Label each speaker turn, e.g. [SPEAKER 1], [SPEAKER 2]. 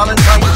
[SPEAKER 1] Valentine.